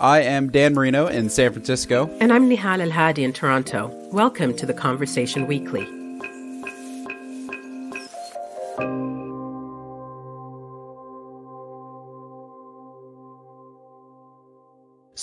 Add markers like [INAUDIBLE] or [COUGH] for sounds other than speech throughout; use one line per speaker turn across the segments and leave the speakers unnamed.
I am Dan Merino in San Francisco.
And I'm Nehal El Hadi in Toronto. Welcome to the Conversation Weekly.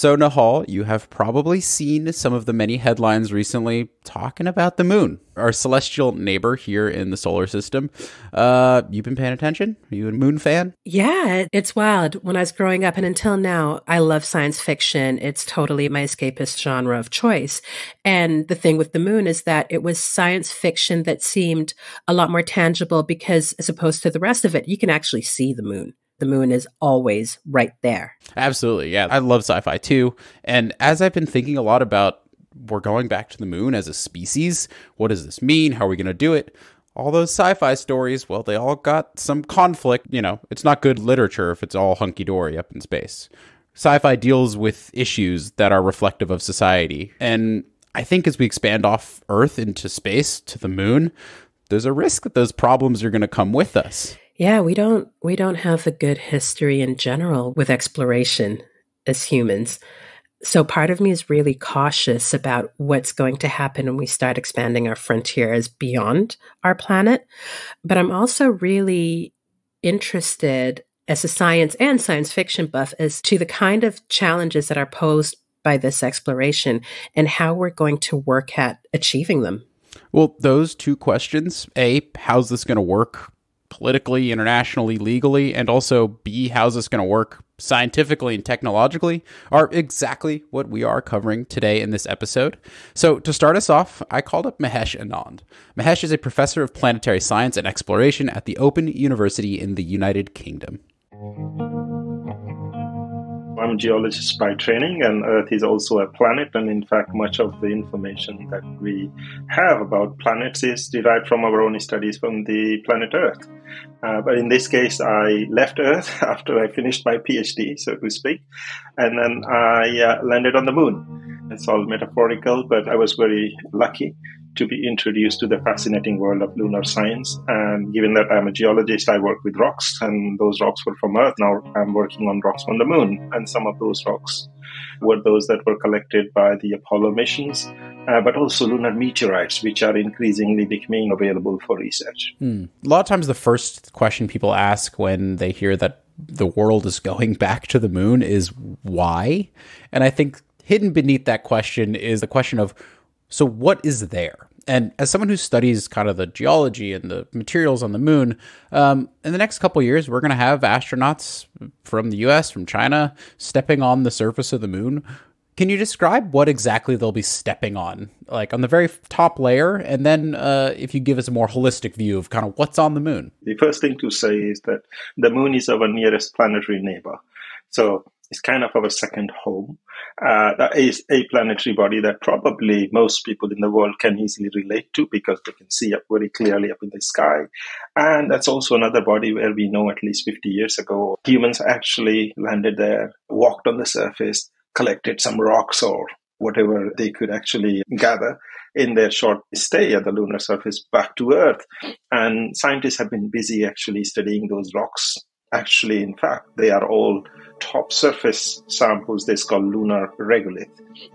So, Nehal, you have probably seen some of the many headlines recently talking about the moon, our celestial neighbor here in the solar system. Uh, you been paying attention? Are you a moon fan?
Yeah, it's wild. When I was growing up and until now, I love science fiction. It's totally my escapist genre of choice. And the thing with the moon is that it was science fiction that seemed a lot more tangible because as opposed to the rest of it, you can actually see the moon the moon is always right there.
Absolutely. Yeah. I love sci fi too. And as I've been thinking a lot about we're going back to the moon as a species, what does this mean? How are we going to do it? All those sci fi stories, well, they all got some conflict. You know, it's not good literature if it's all hunky dory up in space. Sci fi deals with issues that are reflective of society. And I think as we expand off Earth into space to the moon, there's a risk that those problems are going to come with us.
Yeah, we don't we don't have a good history in general with exploration as humans. So part of me is really cautious about what's going to happen when we start expanding our frontiers beyond our planet. But I'm also really interested as a science and science fiction buff as to the kind of challenges that are posed by this exploration and how we're going to work at achieving them.
Well, those two questions A, how's this going to work politically, internationally, legally, and also B, how's this going to work scientifically and technologically are exactly what we are covering today in this episode. So, to start us off, I called up Mahesh Anand. Mahesh is a professor of planetary science and exploration at the Open University in the United Kingdom.
I'm a geologist by training, and Earth is also a planet. And in fact, much of the information that we have about planets is derived from our own studies from the planet Earth. Uh, but in this case, I left Earth [LAUGHS] after I finished my PhD, so to speak, and then I uh, landed on the moon. It's all metaphorical, but I was very lucky to be introduced to the fascinating world of lunar science. And given that I'm a geologist, I work with rocks, and those rocks were from Earth. Now I'm working on rocks from the moon, and some of those rocks were those that were collected by the Apollo missions, uh, but also lunar meteorites, which are increasingly becoming available for research.
Hmm. A lot of times, the first question people ask when they hear that the world is [LAUGHS] going back to the moon is why? And I think hidden beneath that question is the question of so, what is there? And as someone who studies kind of the geology and the materials on the moon, um, in the next couple years, we're going to have astronauts from the US, from China, stepping on the surface of the moon. Can you describe what exactly they'll be stepping on, like on the very top layer? And then, uh, if you give us a more holistic view of kind of what's on the moon.
The first thing to say is that the moon is our nearest planetary neighbor. So it's kind of our second home. Uh, that is a planetary body that probably most people in the world can easily relate to because they can see up very clearly up in the sky. And that's also another body where we know at least 50 years ago, humans actually landed there, walked on the surface, collected some rocks or whatever they could actually gather in their short stay at the lunar surface back to Earth. And scientists have been busy actually studying those rocks. Actually, in fact, they are all top surface samples that's called lunar regolith,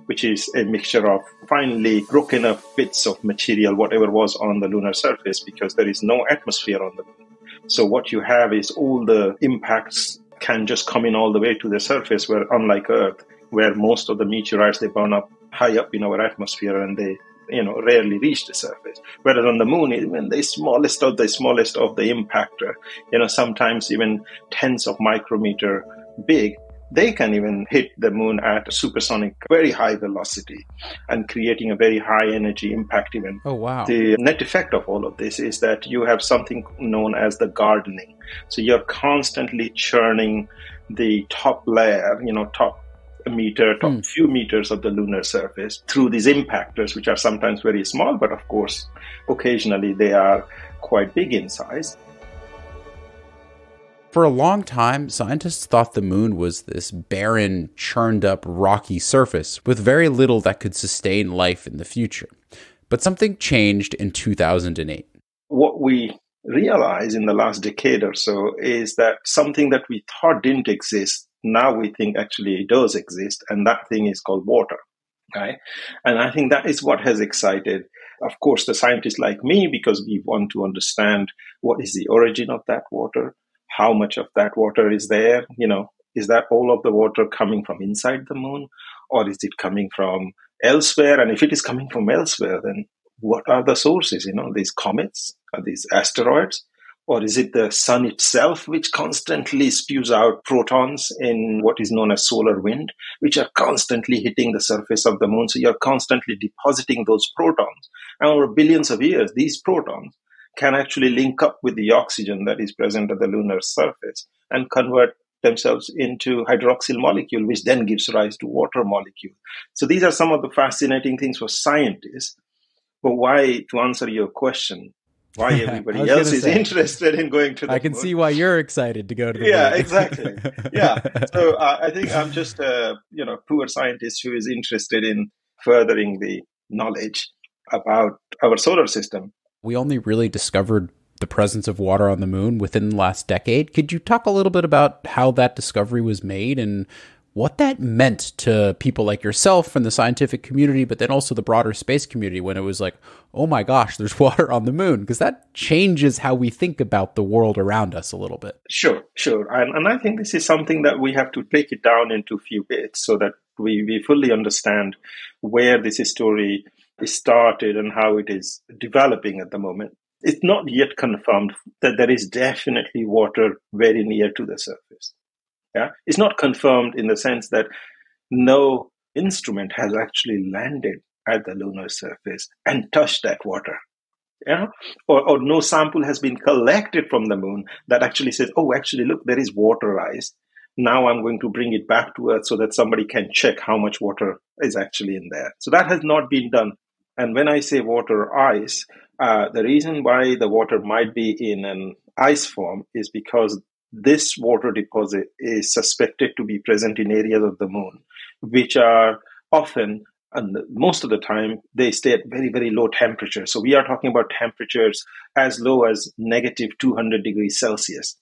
which is a mixture of finely broken up bits of material, whatever was on the lunar surface, because there is no atmosphere on the moon. So what you have is all the impacts can just come in all the way to the surface, where unlike Earth, where most of the meteorites they burn up high up in our atmosphere and they you know rarely reach the surface whereas on the moon even the smallest of the smallest of the impactor you know sometimes even tens of micrometer big, they can even hit the moon at a supersonic, very high velocity and creating a very high energy impact event.
Oh, wow.
The net effect of all of this is that you have something known as the gardening. So you're constantly churning the top layer, you know, top meter, top mm. few meters of the lunar surface through these impactors, which are sometimes very small, but of course, occasionally they are quite big in size.
For a long time, scientists thought the moon was this barren, churned up, rocky surface with very little that could sustain life in the future. But something changed in 2008.
What we realized in the last decade or so is that something that we thought didn't exist now we think actually it does exist, and that thing is called water. Right? And I think that is what has excited, of course, the scientists like me, because we want to understand what is the origin of that water, how much of that water is there, you know, is that all of the water coming from inside the moon, or is it coming from elsewhere? And if it is coming from elsewhere, then what are the sources? You know, these comets, are these asteroids, or is it the sun itself which constantly spews out protons in what is known as solar wind, which are constantly hitting the surface of the moon? So you're constantly depositing those protons. And over billions of years, these protons can actually link up with the oxygen that is present at the lunar surface and convert themselves into hydroxyl molecule, which then gives rise to water molecule. So these are some of the fascinating things for scientists. But why, to answer your question, why [LAUGHS] everybody else is say, interested in going to the
I can see why you're excited to go to the
yeah, exactly. [LAUGHS] Yeah. So uh, I think I'm just a you know poor scientist who is interested in furthering the knowledge about our solar system.
We only really discovered the presence of water on the moon within the last decade. Could you talk a little bit about how that discovery was made and what that meant to people like yourself and the scientific community, but then also the broader space community when it was like, oh my gosh, there's [LAUGHS] water on the moon? Because that changes how we think about the world around us a little bit.
Sure, sure. And, and I think this is something that we have to break it down into a few bits so that we, we fully understand where this story is started and how it is developing at the moment it's not yet confirmed that there is definitely water very near to the surface. Yeah, it's not confirmed in the sense that no instrument has actually landed at the lunar surface and touched that water. Yeah, or, or no sample has been collected from the moon that actually says, "Oh, actually, look, there is water ice." Now I'm going to bring it back to Earth so that somebody can check how much water is actually in there. So that has not been done. And when I say water ice, uh, the reason why the water might be in an ice form is because this water deposit is suspected to be present in areas of the moon, which are often and most of the time they stay at very very low temperatures. So we are talking about temperatures as low as negative 200 degrees celsius.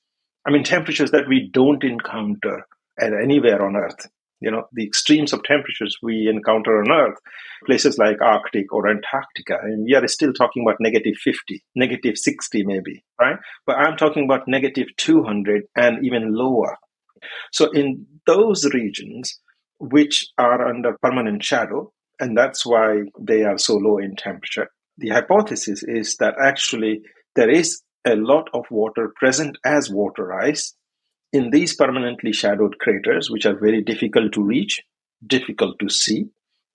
I mean temperatures that we don't encounter anywhere on earth you know the extremes of temperatures we encounter on earth places like arctic or antarctica and we are still talking about negative 50 negative 60 maybe right? But i'm talking about negative 200 and even lower. So in those regions which are under permanent shadow and that's why they are so low in temperature the hypothesis is that actually there is a lot of water present as water ice in these permanently shadowed craters, which are very difficult to reach, difficult to see,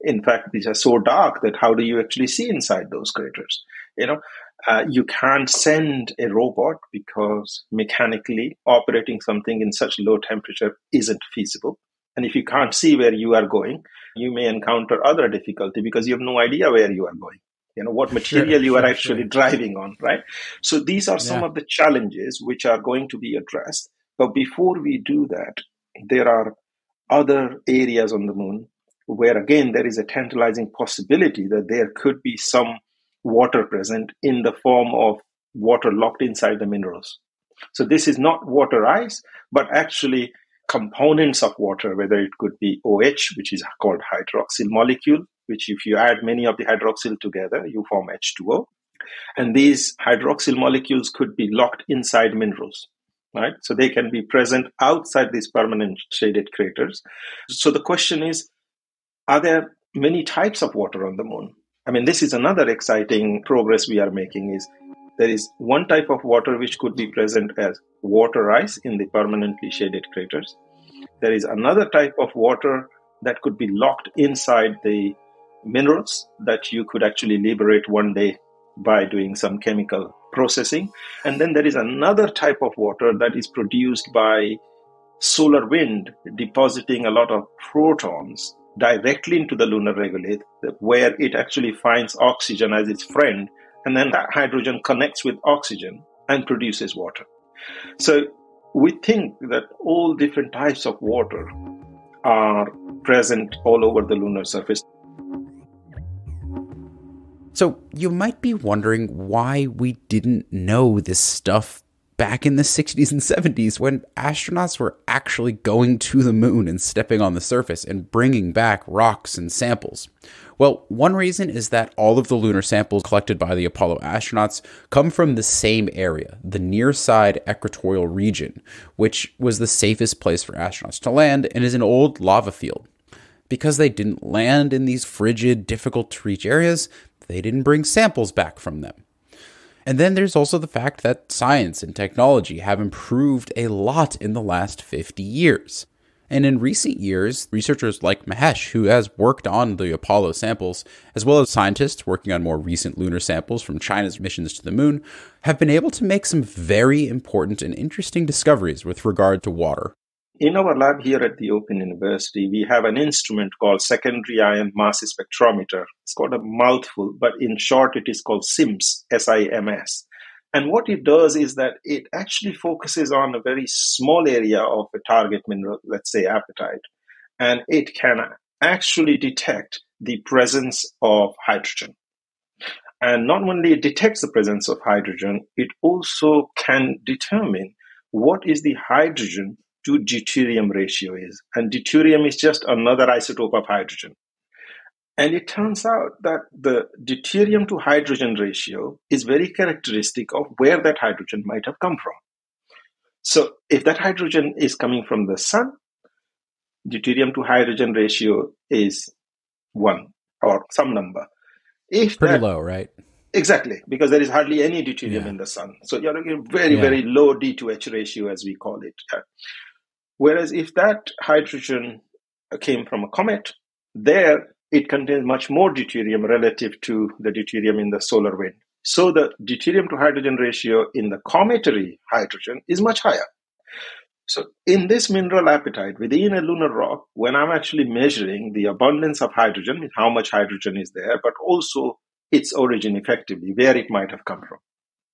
in fact, these are so dark that how do you actually see inside those craters? You know, uh, you can't send a robot because mechanically operating something in such low temperature isn't feasible. And if you can't see where you are going, you may encounter other difficulty because you have no idea where you are going. You know, what material sure, you are actually sure. driving on, right? So these are some yeah. of the challenges which are going to be addressed. But before we do that, there are other areas on the moon where, again, there is a tantalizing possibility that there could be some water present in the form of water locked inside the minerals. So, this is not water ice, but actually components of water, whether it could be OH, which is called hydroxyl molecule, which if you add many of the hydroxyl together, you form H2O. And these hydroxyl molecules could be locked inside minerals right? So they can be present outside these permanent shaded craters. So the question is, are there many types of water on the moon? I mean, this is another exciting progress we are making is there is one type of water which could be present as water ice in the permanently shaded craters. There is another type of water that could be locked inside the minerals that you could actually liberate one day by doing some chemical processing. And then there is another type of water that is produced by solar wind depositing a lot of protons directly into the lunar regolith, where it actually finds oxygen as its friend, and then that hydrogen connects with oxygen and produces water. So we think that all different types of water are present all over the lunar surface.
So you might be wondering why we didn't know this stuff back in the 60s and 70s when astronauts were actually going to the moon and stepping on the surface and bringing back rocks and samples. Well, one reason is that all of the lunar samples collected by the Apollo astronauts come from the same area, the near side equatorial region, which was the safest place for astronauts to land and is an old lava field. Because they didn't land in these frigid, difficult to reach areas, they didn't bring samples back from them. And then there's also the fact that science and technology have improved a lot in the last 50 years. And in recent years, researchers like Mahesh, who has worked on the Apollo samples, as well as scientists working on more recent lunar samples from China's missions to the moon, have been able to make some very important and interesting discoveries with regard to water.
In our lab here at the Open University, we have an instrument called Secondary Ion Mass Spectrometer. It's called a mouthful, but in short, it is called SIMS, S I M S. And what it does is that it actually focuses on a very small area of a target mineral, let's say apatite, and it can actually detect the presence of hydrogen. And not only it detects the presence of hydrogen, it also can determine what is the hydrogen to deuterium ratio is. And deuterium is just another isotope of hydrogen. And it turns out that the deuterium to hydrogen ratio is very characteristic of where that hydrogen might have come from. So if that hydrogen is coming from the sun, deuterium to hydrogen ratio is one or some number.
If pretty that, low, right?
Exactly, because there is hardly any deuterium yeah. in the sun. So you're looking very, yeah. very low D to H ratio, as we call it. Whereas if that hydrogen came from a comet, there it contains much more deuterium relative to the deuterium in the solar wind. So the deuterium to hydrogen ratio in the cometary hydrogen is much higher. So in this mineral apatite within a lunar rock, when I'm actually measuring the abundance of hydrogen, how much hydrogen is there, but also its origin effectively, where it might have come from.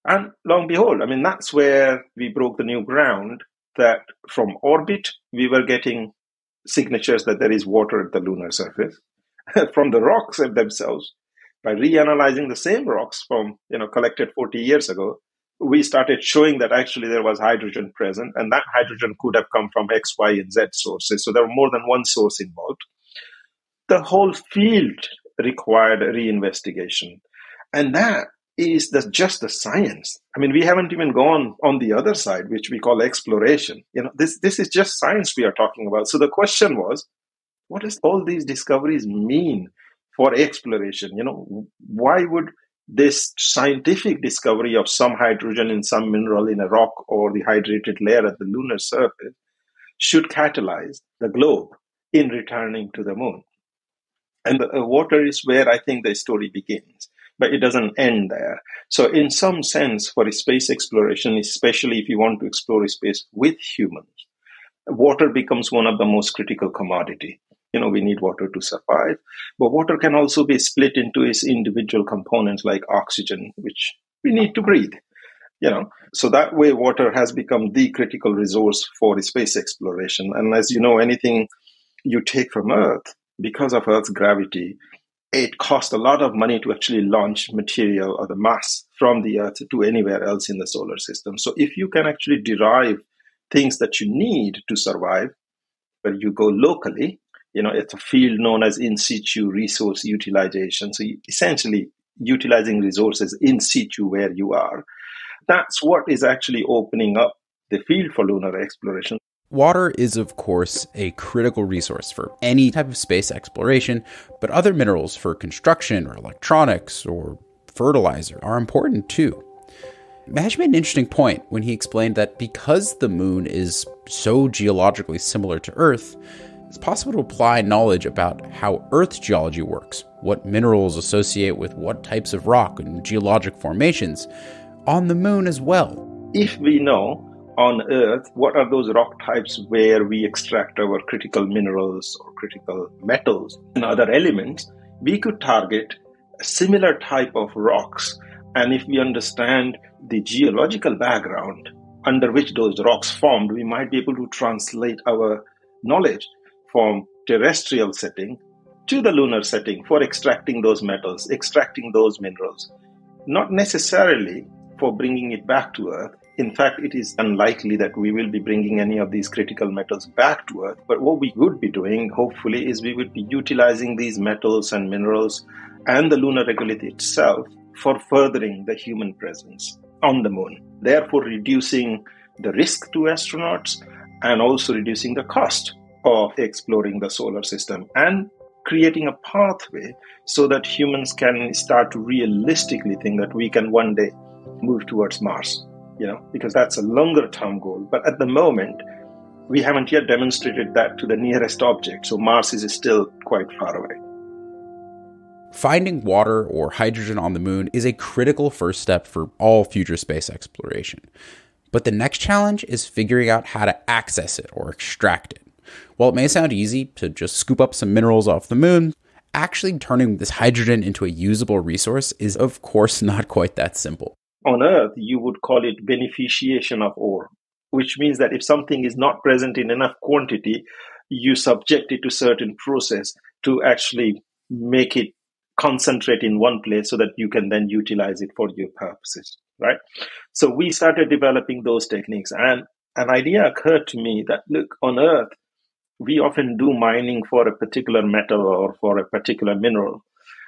And lo and behold, I mean, that's where we broke the new ground that from orbit, we were getting signatures that there is water at the lunar surface. [LAUGHS] from the rocks themselves by reanalyzing the same rocks from you know collected 40 years ago we started showing that actually there was hydrogen present and that hydrogen could have come from x y and z sources. So there were more than one source involved. The whole field required reinvestigation. And that is the, just the science i mean we haven't even gone on the other side which we call exploration you know this this is just science we are talking about so the question was what does all these discoveries mean for exploration? You know, why would this scientific discovery of some hydrogen in some mineral in a rock or the hydrated layer at the lunar surface should catalyze the globe in returning to the moon? And the uh, water is where I think the story begins, but it doesn't end there. So, in some sense, for space exploration, especially if you want to explore space with humans, water becomes one of the most critical commodity. You know we need water to survive. But water can also be split into its individual components like oxygen which we need to breathe you know. So that way water has become the critical resource for space exploration. And as you know anything you take from earth because of earth's gravity it costs a lot of money to actually launch material or the mass from the earth to anywhere else in the solar system so if you can actually derive things that you need to survive but you go locally you know, it's a field known as in situ resource utilization. So essentially utilizing resources in situ where you are. That's what is actually opening up the field for lunar exploration.
Water is, of course, a critical resource for any type of space exploration, but other minerals for construction or electronics or fertilizer are important too. Mahesh made an interesting point when he explained that because the moon is so geologically similar to Earth, it's possible to apply knowledge about how Earth's geology works, what minerals associate with what types of rock and geologic formations, on the moon as well.
If we know on Earth what are those rock types where we extract our critical minerals or critical metals and other elements, we could target a similar type of rocks. And if we understand the geological background under which those rocks formed, we might be able to translate our knowledge from terrestrial setting to the lunar setting for extracting those metals, extracting those minerals. Not necessarily for bringing it back to Earth, In fact, it is unlikely that we will be bringing any of these critical metals back to Earth. But what we would be doing, hopefully, is we would be utilizing these metals and minerals and the lunar regolith itself for furthering the human presence on the moon, therefore, reducing the risk to astronauts and also reducing the cost of exploring the solar system and creating a pathway so that humans can start to realistically think that we can one day move towards Mars you know, because that's a longer term goal. But at the moment, we haven't yet demonstrated that to the nearest object, so Mars is still quite far away.
Finding water or hydrogen on the moon is a critical first step for all future space exploration. But the next challenge is figuring out how to access it or extract it. While it may sound easy to just scoop up some minerals off the moon, actually turning this hydrogen into a usable resource is, of course, [LAUGHS] not quite that simple
on Earth, you would call it beneficiation of ore, which means that if something is not present in enough quantity, you subject it to certain process to actually make it concentrate in one place so that you can then utilize it for your purposes, right? So we started developing those techniques and an idea occurred to me that look, on Earth, we often do mining for a particular metal or for a particular mineral,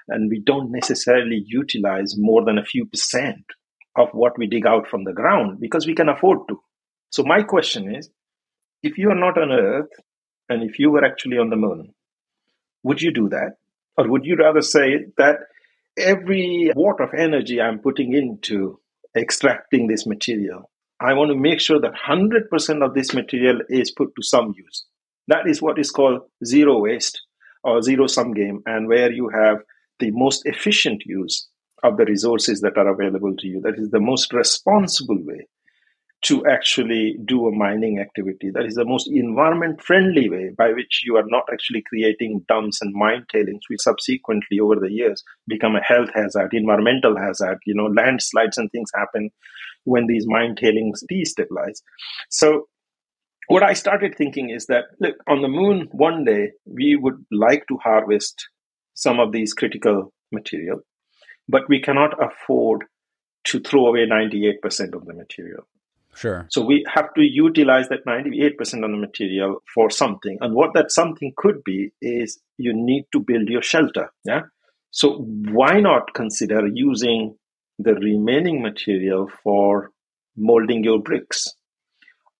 and we don't necessarily utilize more than a few percent of what we dig out from the ground because we can afford to. So, my question is if you are not on Earth and if you were actually on the moon, would you do that? Or would you rather say that every watt of energy I'm putting into extracting this material, I want to make sure that 100% of this material is put to some use? That is what is called zero waste or zero sum game, and where you have the most efficient use of the resources that are available to you. That is the most responsible way to actually do a mining activity. That is the most environment friendly way by which you are not actually creating dumps and mine tailings, which subsequently over the years become a health hazard, environmental hazard. You know, landslides and things happen when these mine tailings destabilize. So what I started thinking is that look, on the moon one day we would like to harvest some of these critical material but we cannot afford to throw away 98% of the material.
Sure.
So we have to utilize that 98% of the material for something. And what that something could be is you need to build your shelter. Yeah. So why not consider using the remaining material for molding your bricks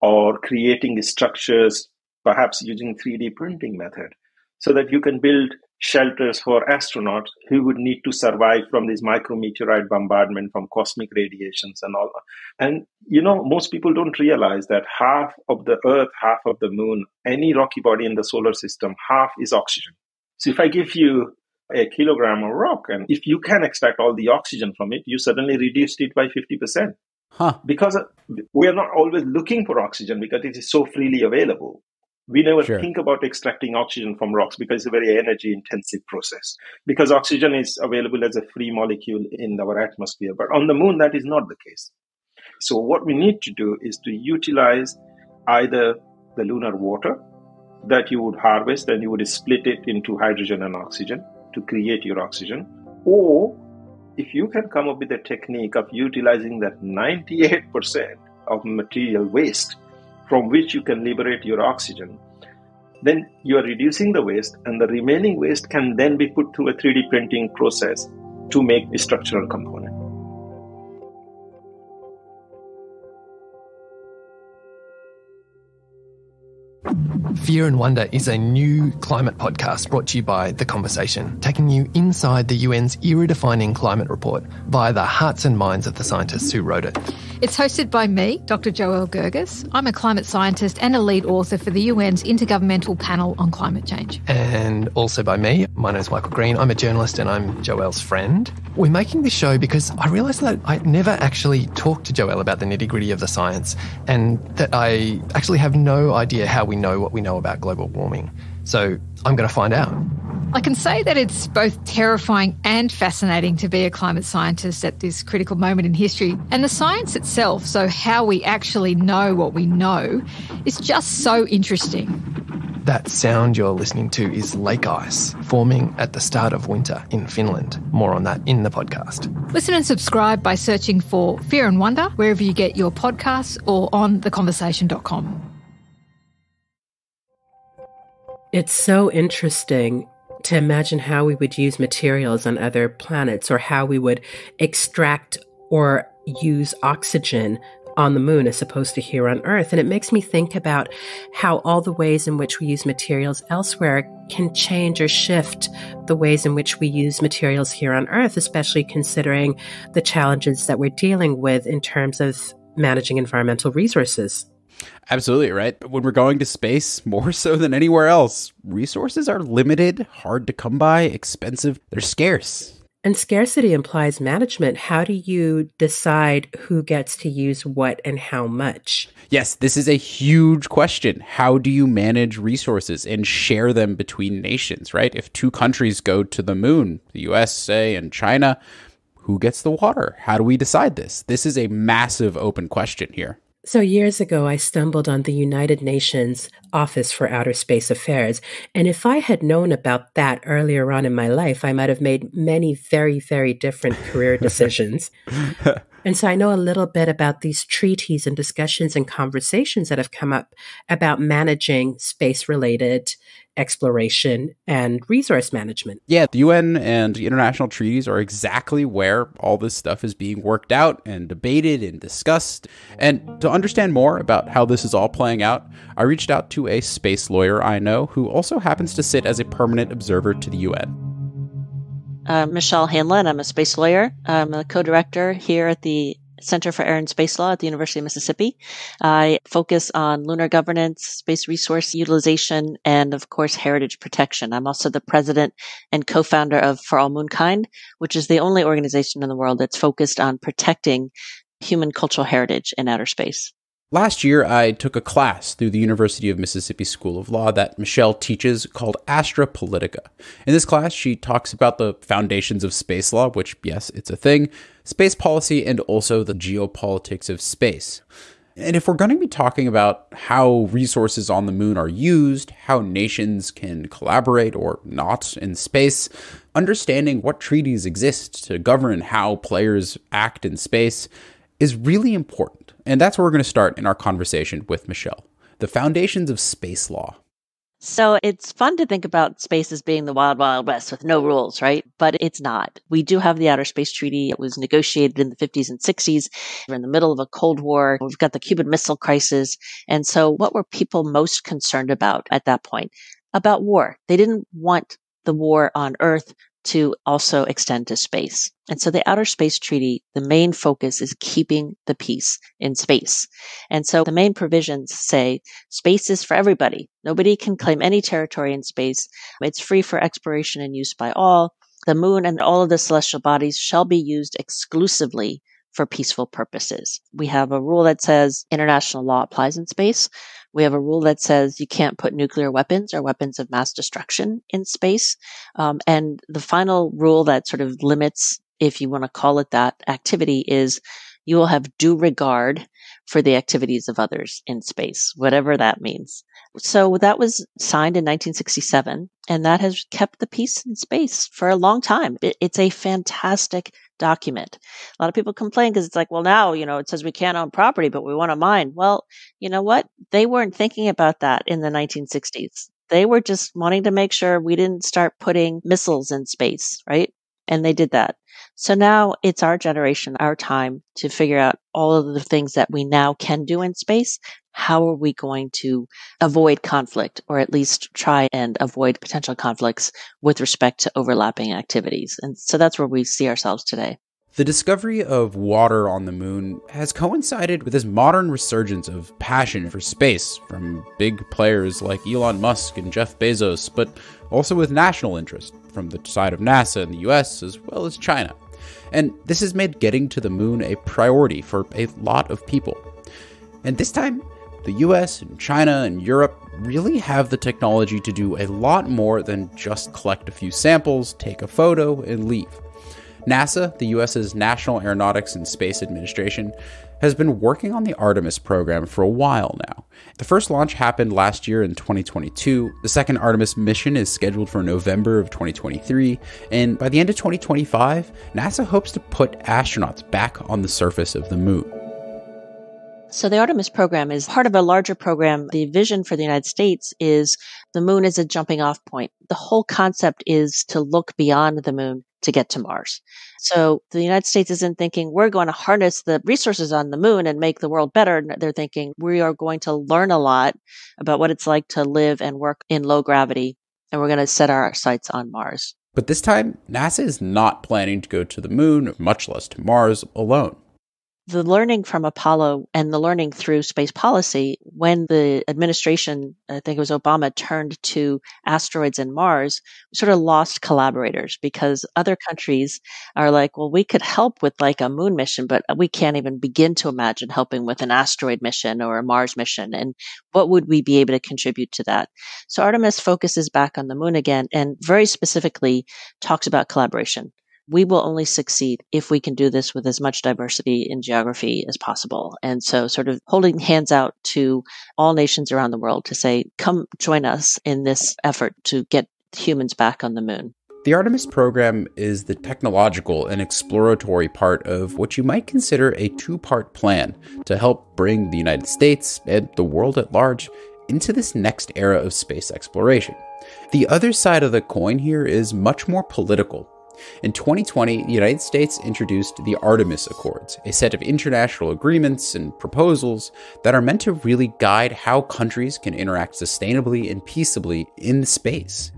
or creating structures, perhaps using 3D printing method so that you can build shelters for astronauts who would need to survive from this micrometeorite bombardment from cosmic radiations and all that. and you know most people don't realize that half of the earth half of the moon any rocky body in the solar system half is oxygen so if i give you a kilogram of rock and if you can extract all the oxygen from it you suddenly reduced it by 50%
huh.
because we are not always looking for oxygen because it is so freely available we never sure. think about extracting oxygen from rocks because it's a very energy intensive process. Because oxygen is available as a free molecule in our atmosphere. But on the moon, that is not the case. So, what we need to do is to utilize either the lunar water that you would harvest and you would split it into hydrogen and oxygen to create your oxygen, or if you can come up with a technique of utilizing that 98% of material waste from which you can liberate your oxygen, then you are reducing the waste, and the remaining waste can then be put through a 3D printing process to make a structural component.
Fear and Wonder is a new climate podcast brought to you by The Conversation, taking you inside the UN's era defining climate report via the hearts and minds of the scientists who wrote it.
It's hosted by me, Dr. Joelle Gergis. I'm a climate scientist and a lead author for the UN's Intergovernmental Panel on Climate Change.
And also by me. My name is Michael Green. I'm a journalist and I'm Joelle's friend. We're making this show because I realised that I never actually talked to Joelle about the nitty gritty of the science and that I actually have no idea how we know what we know about global warming. So I'm going to find out.
I can say that it's both terrifying and fascinating to be a climate scientist at this critical moment in history. And the science itself, so how we actually know what we know, is just so interesting.
That sound you're listening to is lake ice forming at the start of winter in Finland. More on that in the podcast.
Listen and subscribe by searching for Fear and Wonder wherever you get your podcasts or on theconversation.com.
It's so interesting to imagine how we would use materials on other planets or how we would extract or use oxygen on the moon as opposed to here on Earth. And it makes me think about how all the ways in which we use materials elsewhere can change or shift the ways in which we use materials here on Earth, especially considering the challenges that we're dealing with in terms of managing environmental resources.
Absolutely, right? But when we're going to space, [LAUGHS] more so than anywhere else, resources are limited, hard to come by, expensive, they're scarce.
And scarcity implies management. How do you decide who gets to use what and how much?
Yes, this is a huge question. How do you manage resources and share them between nations, right? If two countries go to the moon, the USA and China, who gets the water? How do we decide this? This is a massive open question here.
So, years ago, I stumbled on the United Nations Office for Outer Space Affairs. And if I had known about that earlier on in my life, I might have made many very, very different career [LAUGHS] decisions. and so I know a little bit about these treaties and discussions and conversations that have come up about managing space related exploration and resource management.
Yeah, the UN and international treaties are exactly where all this stuff is being worked out and debated and discussed. And to understand more about how this is all playing out, I reached out to a space lawyer I know who also happens to sit as a permanent observer to the UN.
Uh, Michelle Hanlon. I'm a space lawyer. I'm a co director here at the Center for Air and Space Law at the University of Mississippi. I focus on lunar governance, space resource utilization, and of course, heritage protection. I'm also the president and co-founder of For All Moonkind, which is the only organization in the world that's focused on protecting human cultural heritage in outer space.
Last year, I took a class through the University of Mississippi School of Law that Michelle teaches called Astra Politica. In this class, she talks about the foundations of space law, which, yes, it's a thing, space policy, and also the geopolitics of space. And if we're going to be talking about how resources on the moon are used, how nations can collaborate or not in space, understanding what treaties exist to govern how players act in space is really important. And that's where we're going to start in our conversation with Michelle the foundations of space law.
So it's fun to think about space as being the wild, wild west with no rules, right? But it's not. We do have the Outer Space Treaty. It was negotiated in the 50s and 60s. We're in the middle of a Cold War. We've got the Cuban Missile Crisis. And so what were people most concerned about at that point? About war. They didn't want the war on Earth to also extend to space. And so the Outer Space Treaty, the main focus is keeping the peace in space. And so the main provisions say space is for everybody. Nobody can claim any territory in space. It's free for exploration and use by all. The moon and all of the celestial bodies shall be used exclusively for peaceful purposes. We have a rule that says international law applies in space. We have a rule that says you can't put nuclear weapons or weapons of mass destruction in space. Um, and the final rule that sort of limits, if you want to call it that, activity is you will have due regard for the activities of others in space, whatever that means. So that was signed in 1967, and that has kept the peace in space for a long time. It's a fantastic document. A lot of people complain because it's like, well, now, you know, it says we can't own property, but we want to mine. Well, you know what? They weren't thinking about that in the 1960s. They were just wanting to make sure we didn't start putting missiles in space, right? And they did that. So now it's our generation, our time to figure out all of the things that we now can do in space. How are we going to avoid conflict or at least try and avoid potential conflicts with respect to overlapping activities? And so that's where we see ourselves today.
The discovery of water on the moon has coincided with this modern resurgence of passion for space from big players like Elon Musk and Jeff Bezos, but also with national interest from the side of NASA in the US as well as China. And this has made getting to the moon a priority for a lot of people. And this time, the US and China and Europe really have the technology to do a lot more than just collect a few samples, take a photo, and leave. NASA, the US's National Aeronautics and Space Administration, has been working on the Artemis program for a while now. The first launch happened last year in 2022. The second Artemis mission is scheduled for November of 2023, and by the end of 2025, NASA hopes to put astronauts back on the surface of the moon.
So the Artemis program is part of a larger program. The vision for the United States is the moon is a jumping off point. The whole concept is to look beyond the moon to get to Mars. So the United States isn't thinking we're going to harness the resources on the moon and make the world better. They're thinking we are going to learn a lot about what it's like to live and work in low gravity. And we're going to set our sights on Mars.
But this time, NASA is not planning to go to the moon, much less to Mars, alone
the learning from Apollo and the learning through space policy, when the administration, I think it was Obama, turned to asteroids and Mars, sort of lost collaborators because other countries are like, well, we could help with like a moon mission, but we can't even begin to imagine helping with an asteroid mission or a Mars mission. And what would we be able to contribute to that? So Artemis focuses back on the moon again and very specifically talks about collaboration we will only succeed if we can do this with as much diversity in geography as possible. And so, sort of holding hands out to all nations around the world to say, come join us in this effort to get humans back on the moon.
The Artemis program is the technological and exploratory part of what you might consider a two part plan to help bring the United States and the world at large into this next era of space exploration. The other side of the coin here is much more political in 2020, the United States introduced the Artemis Accords, a set of international agreements and proposals that are meant to really guide how countries can interact sustainably and peaceably in space.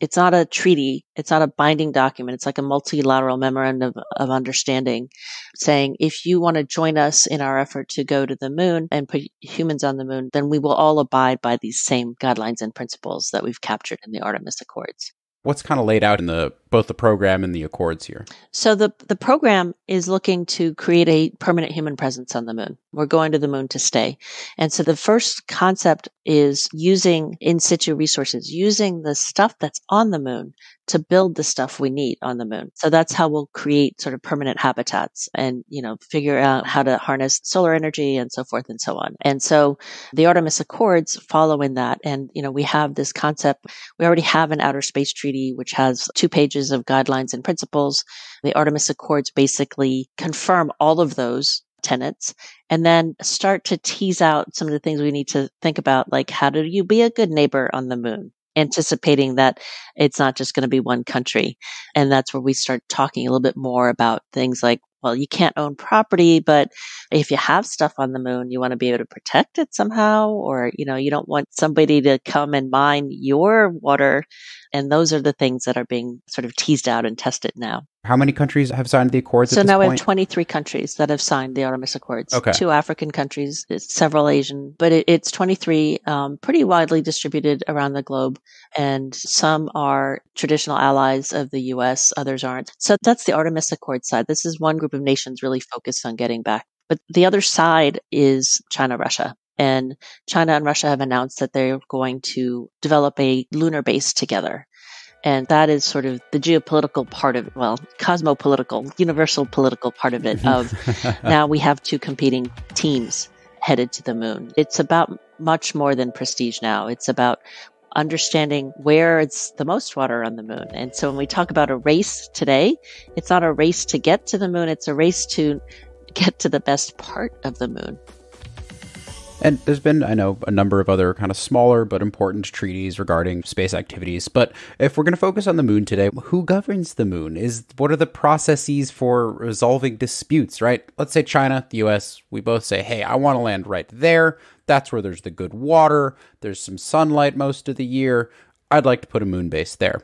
It's not a treaty. It's not a binding document. It's like a multilateral memorandum of, of understanding saying, if you want to join us in our effort to go to the moon and put humans on the moon, then we will all abide by these same guidelines and principles that we've captured in the Artemis Accords
what's kind of laid out in the both the program and the accords here?
So the the program is looking to create a permanent human presence on the moon. We're going to the moon to stay. And so the first concept is using in situ resources, using the stuff that's on the moon to build the stuff we need on the moon. So that's how we'll create sort of permanent habitats and, you know, figure out how to harness solar energy and so forth and so on. And so the Artemis Accords follow in that. And, you know, we have this concept. We already have an outer space treaty, which has two pages of guidelines and principles. The Artemis Accords basically confirm all of those tenets and then start to tease out some of the things we need to think about, like how do you be a good neighbor on the moon? anticipating that it's not just going to be one country. And that's where we start talking a little bit more about things like, well, you can't own property, but if you have stuff on the moon, you want to be able to protect it somehow, or, you know, you don't want somebody to come and mine your water and those are the things that are being sort of teased out and tested now.
How many countries have signed the accords?
So now
we
have 23 countries that have signed the Artemis Accords.
Okay.
Two African countries, several Asian, but it, it's 23, um, pretty widely distributed around the globe. And some are traditional allies of the U.S., others aren't. So that's the Artemis Accord side. This is one group of nations really focused on getting back but the other side is China, Russia. And China and Russia have announced that they're going to develop a lunar base together. And that is sort of the geopolitical part of it. Well, cosmopolitical, universal political part of it. [LAUGHS] Of now we have two competing teams headed to the moon. It's about much more than prestige now. It's about understanding where it's the most water on the moon. And so when we talk about a race today, it's not a race to get to the moon. It's a race to get to the best part of the moon.
And there's been, I know, a number of other kind of smaller but important treaties regarding space activities. But if we're going to focus on the moon today, who governs the moon? Is what are the processes for resolving disputes? Right? Let's say China, the U.S. We both say, "Hey, I want to land right there. That's where there's the good water. There's some sunlight most of the year. I'd like to put a moon base there."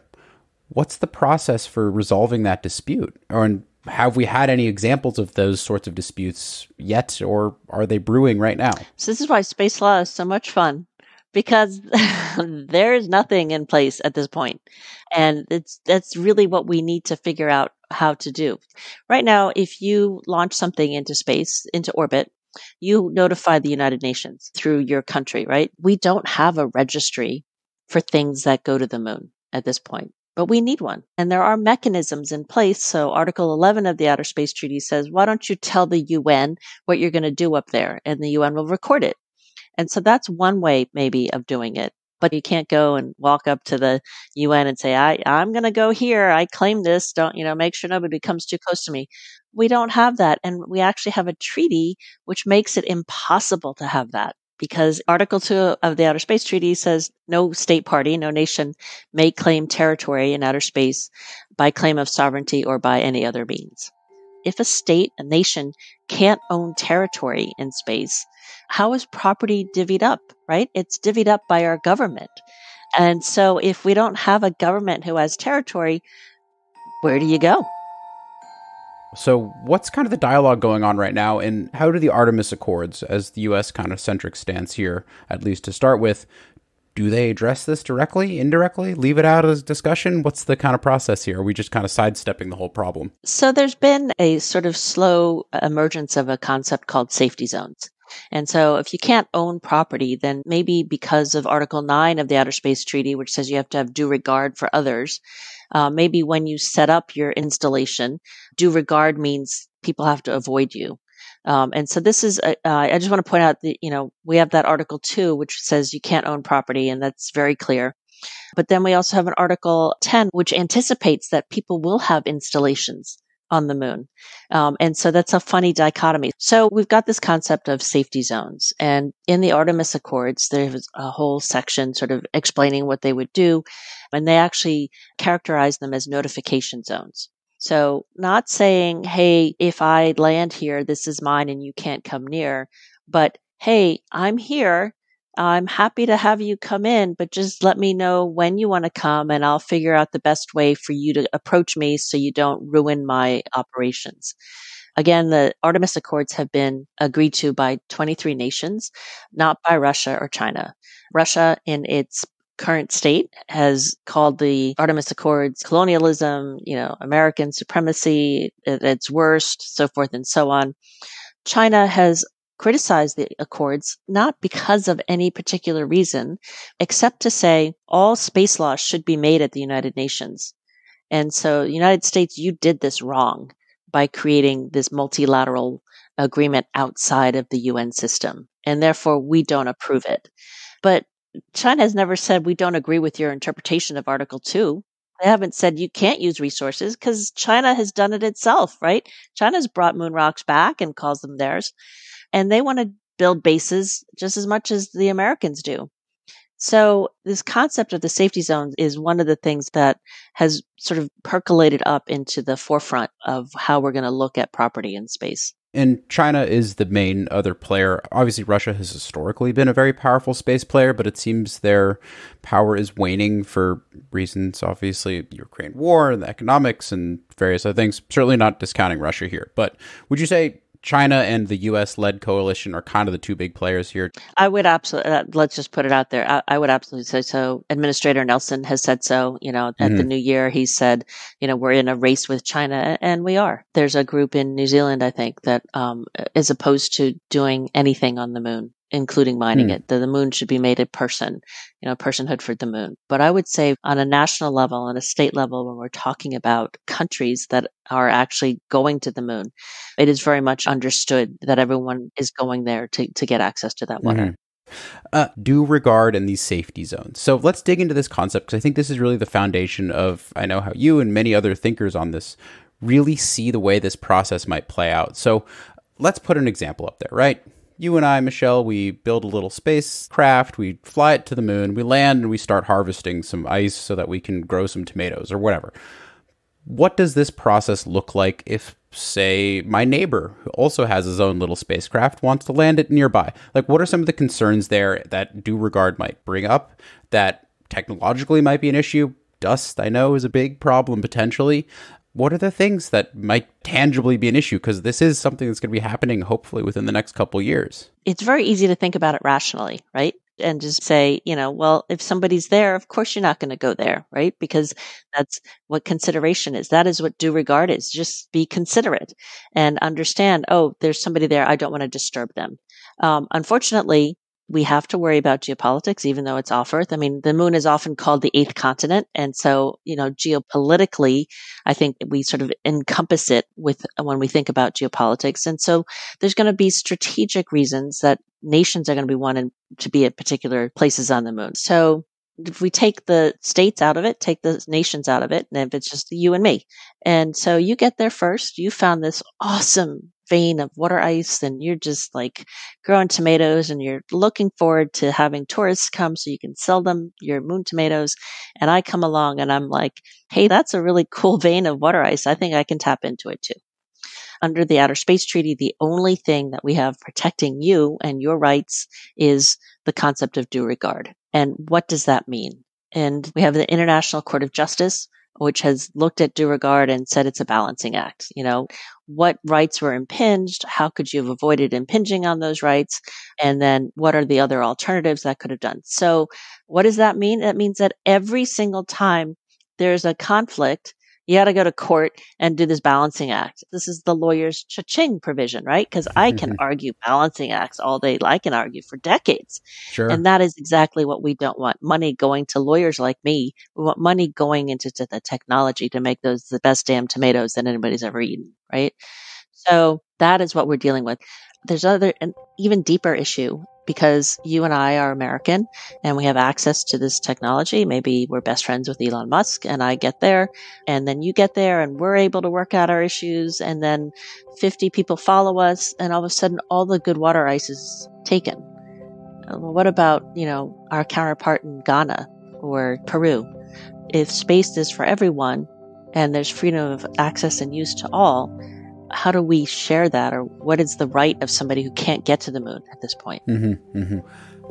What's the process for resolving that dispute? Or have we had any examples of those sorts of disputes yet, or are they brewing right now?
So this is why space law is so much fun because [LAUGHS] there is nothing in place at this point, and it's that's really what we need to figure out how to do. Right now, if you launch something into space, into orbit, you notify the United Nations through your country, right? We don't have a registry for things that go to the moon at this point but we need one. And there are mechanisms in place. So Article 11 of the Outer Space Treaty says, why don't you tell the UN what you're going to do up there? And the UN will record it. And so that's one way maybe of doing it. But you can't go and walk up to the UN and say, I, I'm going to go here. I claim this. Don't, you know, make sure nobody comes too close to me. We don't have that. And we actually have a treaty which makes it impossible to have that because Article 2 of the Outer Space Treaty says no state party, no nation may claim territory in outer space by claim of sovereignty or by any other means. If a state, a nation, can't own territory in space, how is property divvied up, right? It's divvied up by our government. And so if we don't have a government who has territory, where do you go?
So, what's kind of the dialogue going on right now, and how do the Artemis Accords, as the U.S. kind of centric stance here, at least to start with, do they address this directly, indirectly, leave it out as discussion? What's the kind of process here? Are we just kind of sidestepping the whole problem?
So, there's been a sort of slow emergence of a concept called safety zones. And so if you can't own property, then maybe because of Article 9 of the Outer Space Treaty, which says you have to have due regard for others, uh, maybe when you set up your installation, due regard means people have to avoid you. Um, and so this is, uh, I just want to point out that, you know, we have that Article 2, which says you can't own property, and that's very clear. But then we also have an Article 10, which anticipates that people will have installations on the moon. Um, and so that's a funny dichotomy. So we've got this concept of safety zones. And in the Artemis Accords, there's a whole section sort of explaining what they would do. And they actually characterize them as notification zones. So not saying, hey, if I land here, this is mine and you can't come near, but hey, I'm here I'm happy to have you come in, but just let me know when you want to come and I'll figure out the best way for you to approach me so you don't ruin my operations. Again, the Artemis Accords have been agreed to by 23 nations, not by Russia or China. Russia, in its current state, has called the Artemis Accords colonialism, you know, American supremacy at its worst, so forth and so on. China has criticize the accords not because of any particular reason, except to say all space laws should be made at the United Nations. And so, United States, you did this wrong by creating this multilateral agreement outside of the UN system. And therefore, we don't approve it. But China has never said we don't agree with your interpretation of Article 2. They haven't said you can't use resources because China has done it itself, right? China's brought moon rocks back and calls them theirs and they want to build bases just as much as the Americans do. So this concept of the safety zones is one of the things that has sort of percolated up into the forefront of how we're going to look at property in space.
And China is the main other player. Obviously, Russia has historically been a very powerful space player, but it seems their power is waning for reasons, obviously, Ukraine war and the economics and various other things. Certainly not discounting Russia here. But would you say China and the U.S. led coalition are kind of the two big players here.
I would absolutely, uh, let's just put it out there. I, I, would absolutely say so. Administrator Nelson has said so. You know, at mm-hmm. the new year, he said, you know, we're in a race with China, and we are. There's a group in New Zealand, I think, that um, is opposed to doing anything on the moon including mining hmm. it. The, the moon should be made a person, you know, personhood for the moon. But I would say on a national level, on a state level, when we're talking about countries that are actually going to the moon, it is very much understood that everyone is going there to, to get access to that water. Mm-hmm.
Uh, due regard and these safety zones. So let's dig into this concept because I think this is really the foundation of, I know how you and many other thinkers on this really see the way this process might play out. So let's put an example up there, right? You and I, Michelle, we build a little spacecraft, we fly it to the moon, we land, and we start harvesting some ice so that we can grow some tomatoes or whatever. What does this process look like if, say, my neighbor, who also has his own little spacecraft, wants to land it nearby? Like, what are some of the concerns there that due regard might bring up that technologically might be an issue? Dust, I know, is a big problem potentially what are the things that might tangibly be an issue? Because this is something that's going to be happening hopefully within the next couple years.
It's very easy to think about it rationally, right? And just say, you know, well, if somebody's there, of course you're not going to go there, right? Because that's what consideration is. That is what due regard is. Just be considerate and understand, oh, there's somebody there. I don't want to disturb them. Um, unfortunately, we have to worry about geopolitics, even though it's off Earth. I mean, the moon is often called the eighth continent. And so, you know, geopolitically, I think we sort of encompass it with when we think about geopolitics. And so there's going to be strategic reasons that nations are going to be wanted to be at particular places on the moon. So if we take the states out of it, take the nations out of it, and if it's just you and me. And so you get there first, you found this awesome vein of water ice and you're just like growing tomatoes and you're looking forward to having tourists come so you can sell them your moon tomatoes. And I come along and I'm like, Hey, that's a really cool vein of water ice. I think I can tap into it too. Under the Outer Space Treaty, the only thing that we have protecting you and your rights is the concept of due regard. And what does that mean? And we have the International Court of Justice, which has looked at due regard and said it's a balancing act. You know, what rights were impinged? How could you have avoided impinging on those rights? And then what are the other alternatives that could have done? So what does that mean? That means that every single time there's a conflict, you got to go to court and do this balancing act. This is the lawyer's cha-ching provision, right? Because I can mm-hmm. argue balancing acts all day. I can argue for decades.
Sure.
And that is exactly what we don't want. Money going to lawyers like me. We want money going into the technology to make those the best damn tomatoes that anybody's ever eaten, right? So that is what we're dealing with. There's other, an even deeper issue because you and I are American and we have access to this technology. Maybe we're best friends with Elon Musk and I get there and then you get there and we're able to work out our issues and then 50 people follow us and all of a sudden all the good water ice is taken. Uh, well, what about, you know, our counterpart in Ghana or Peru? If space is for everyone and there's freedom of access and use to all, how do we share that or what is the right of somebody who can't get to the moon at this point
mm-hmm, mm-hmm.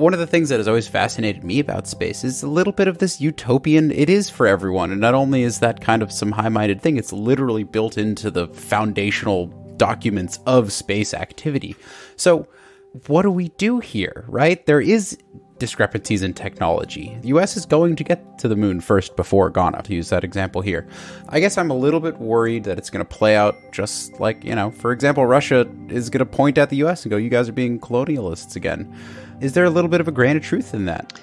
one of the things that has always fascinated me about space is a little bit of this utopian it is for everyone and not only is that kind of some high-minded thing it's literally built into the foundational documents of space activity so what do we do here right there is discrepancies in technology. The US is going to get to the moon first before Ghana, to use that example here. I guess I'm a little bit worried that it's going to play out just like, you know, for example, Russia is going to point at the US and go, you guys are being colonialists again. Is there a little bit of a grain of truth in that?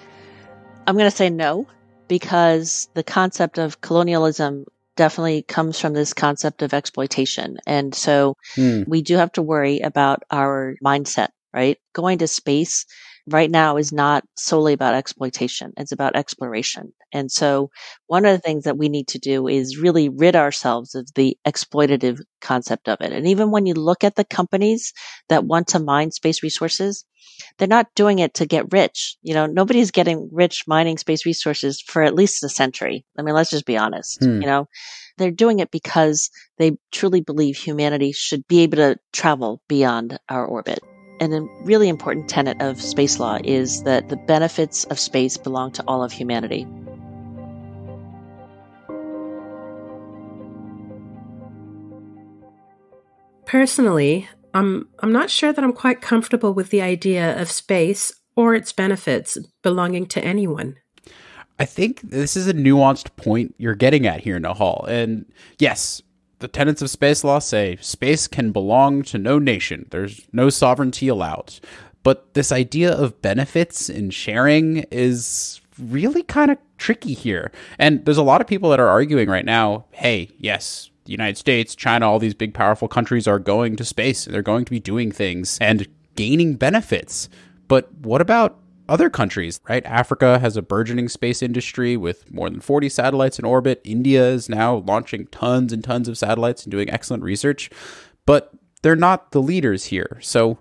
I'm going to say no, because the concept of colonialism definitely comes from this concept of exploitation. And so hmm. we do have to worry about our mindset, right? Going to space right now is not solely about exploitation. It's about exploration. And so one of the things that we need to do is really rid ourselves of the exploitative concept of it. And even when you look at the companies that want to mine space resources, they're not doing it to get rich. You know, nobody's getting rich mining space resources for at least a century. I mean, let's just be honest. Hmm. You know, they're doing it because they truly believe humanity should be able to travel beyond our orbit. And a really important tenet of space law is that the benefits of space belong to all of humanity.
Personally, I'm I'm not sure that I'm quite comfortable with the idea of space or its benefits belonging to anyone.
I think this is a nuanced point you're getting at here, Nehal. And yes, the tenets of space law say space can belong to no nation. There's no sovereignty allowed. But this idea of benefits and sharing is really kind of tricky here. And there's a lot of people that are arguing right now hey, yes, the United States, China, all these big, powerful countries are going to space. They're going to be doing things and gaining benefits. But what about other countries, right? Africa has a burgeoning space industry with more than 40 satellites in orbit. India is now launching tons and tons of satellites and doing excellent research, but they're not the leaders here. So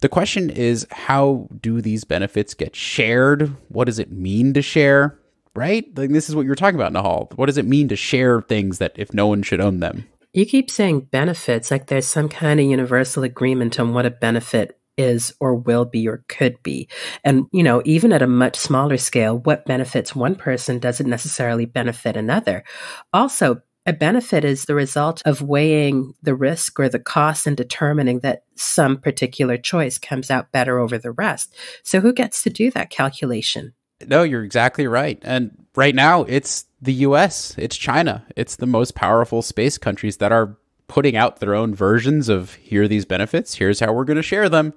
the question is how do these benefits get shared? What does it mean to share? Right? Like this is what you're talking about, Nehal. What does it mean to share things that if no one should own them?
You keep saying benefits like there's some kind of universal agreement on what a benefit is or will be or could be. And, you know, even at a much smaller scale, what benefits one person doesn't necessarily benefit another. Also, a benefit is the result of weighing the risk or the cost and determining that some particular choice comes out better over the rest. So, who gets to do that calculation?
No, you're exactly right. And right now, it's the US, it's China, it's the most powerful space countries that are putting out their own versions of here are these benefits, here's how we're going to share them.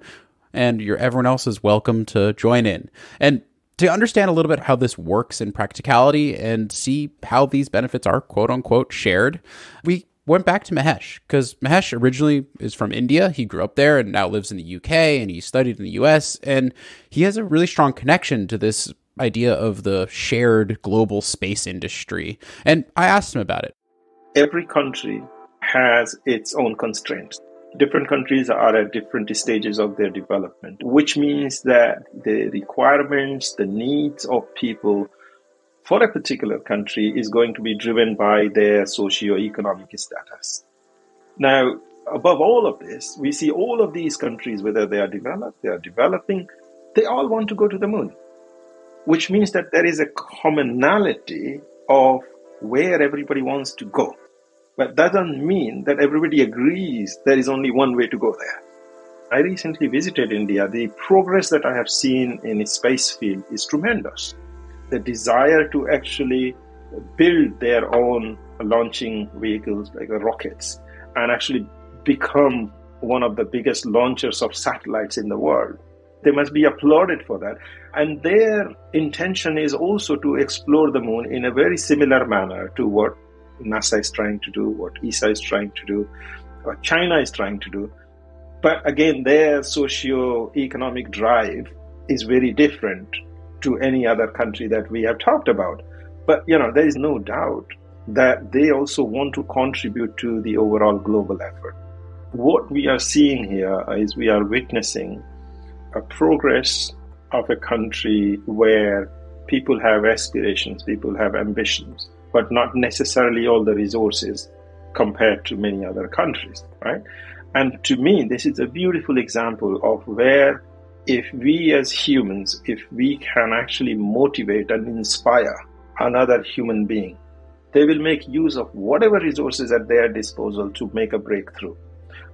and everyone else is welcome to join in. And to understand a little bit how this works in practicality and see how these benefits are quote unquote shared, we went back to Mahesh because Mahesh originally is from India. He grew up there and now lives in the UK and he studied in the US. And he has a really strong connection to this idea of the shared global space industry. And I asked him about it.
Every country has its own constraints. Different countries are at different stages of their development, which means that the requirements, the needs of people for a particular country is going to be driven by their socio-economic status. Now, above all of this, we see all of these countries, whether they are developed, they are developing, they all want to go to the moon, which means that there is a commonality of where everybody wants to go. But that doesn't mean that everybody agrees there is only one way to go there. I recently visited India. The progress that I have seen in the space field is tremendous the desire to actually build their own launching vehicles like rockets and actually become one of the biggest launchers of satellites in the world. They must be applauded for that. And their intention is also to explore the moon in a very similar manner to what NASA is trying to do, what ESA is trying to do, what China is trying to do. But again, their socio-economic drive is very different to any other country that we have talked about. But you know, there is no doubt that they also want to contribute to the overall global effort. What we are seeing here is we are witnessing a progress of a country where people have aspirations, people have ambitions, but not necessarily all the resources compared to many other countries, right? And to me, this is a beautiful example of where if we as humans, if we can actually motivate and inspire another human being, they will make use of whatever resources at their disposal to make a breakthrough.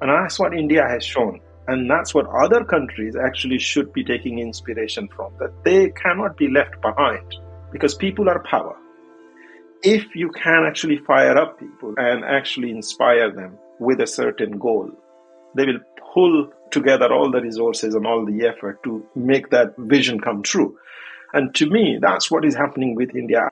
And that's what India has shown. And that's what other countries actually should be taking inspiration from, that they cannot be left behind because people are power. If you can actually fire up people and actually inspire them with a certain goal, they will pull together all the resources and all the effort to make that vision come true. And to me, that's what is happening with India.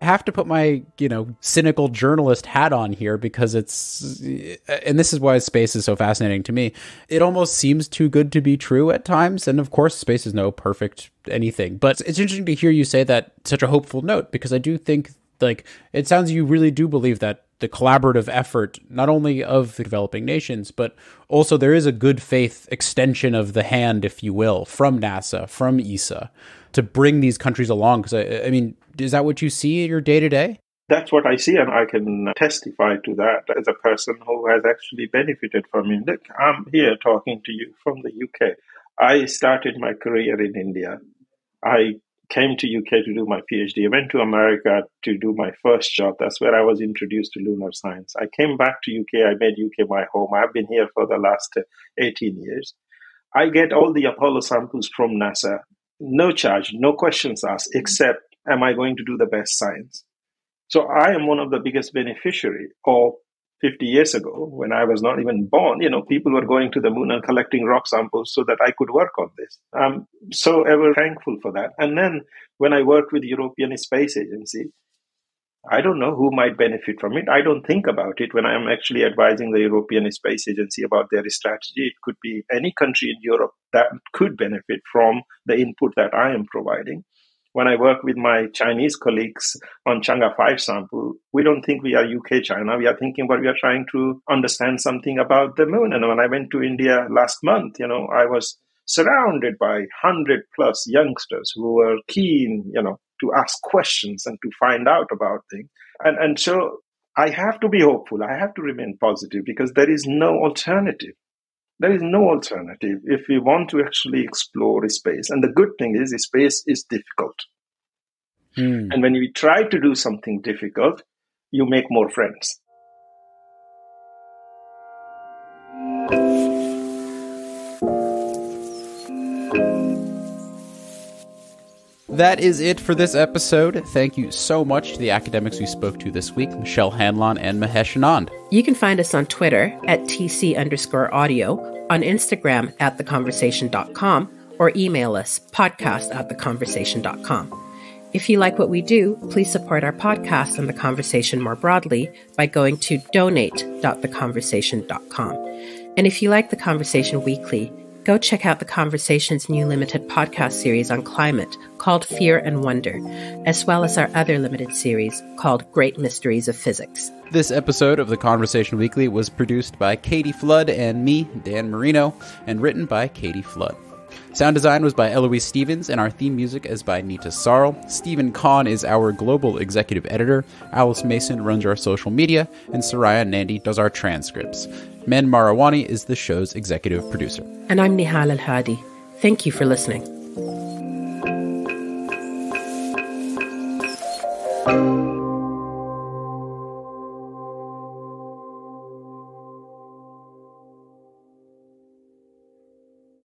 I have to put my, you know, cynical journalist hat on here because it's, and this is why space is so fascinating to me. It almost seems too good to be true at times. And of course, space is no perfect anything. But it's interesting to hear you say that such a hopeful note because I do think, like, it sounds you really do believe that the collaborative effort, not only of the developing nations, but also there is a good faith extension of the hand, if you will, from NASA, from ESA, to bring these countries along. Because I, I mean, is that what you see in your day to day?
That's what I see, and I can testify to that as a person who has actually benefited from it. Look, I'm here talking to you from the UK. I started my career in India. I came to UK to do my PhD. I went to America to do my first job. That's where I was introduced to lunar science. I came back to UK. I made UK my home. I've been here for the last uh, 18 years. I get all the Apollo samples from NASA, no charge, no questions asked, except am I going to do the best science? So I am one of the biggest beneficiary of 50 years ago, when I was not even born, you know, people were going to the moon and collecting rock samples so that I could work on this. I'm so ever thankful for that. And then when I worked with European Space Agency, I don't know who might benefit from it. I don't think about it when I am actually advising the European Space Agency about their strategy. It could be any country in Europe that could benefit from the input that I am providing when I work with my Chinese colleagues on Chang'e 5 sample, we don't think we are UK China. We are thinking, but we are trying to understand something about the moon. And when I went to India last month, you know, I was surrounded by 100 plus youngsters who were keen, you know, to ask questions and to find out about things. And, and so I have to be hopeful. I have to remain positive because there is no alternative. There is no alternative if we want to actually explore space. And the good thing is, space is difficult. Hmm. And when you try to do something difficult, you make more friends.
That is it for this episode. Thank you so much to the academics we spoke to this week, Michelle Hanlon and Mahesh Anand.
You can find us on Twitter at TC underscore audio on Instagram at theconversation.com or email us podcast at theconversation.com. If you like what we do, please support our podcast and the conversation more broadly by going to donate.theconversation.com. And if you like the conversation weekly, go check out the Conversation's new limited podcast series on climate called Fear and Wonder, as well as our other limited series called Great Mysteries of Physics.
This episode of The Conversation Weekly was produced by Katie Flood and me, Dan Merino, and written by Katie Flood. Sound design was by Eloise Stevens, and our theme music is by Neeta Sarl. Stephen Khan is our global executive editor. Alice Mason runs our social media, and Soraya Nandi does our transcripts. Mend Mariwany is the show's executive producer.
And I'm Nehal El-Hadi. Thank you for listening.